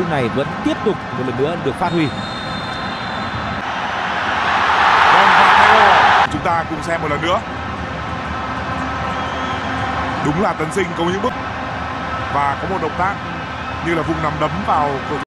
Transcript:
lúc này vẫn tiếp tục một lần nữa được phát huy vâng, chúng ta cùng xem một lần nữa. Đúng là Tấn Sinh có những bước và có một động tác như là vùng nằm đấm vào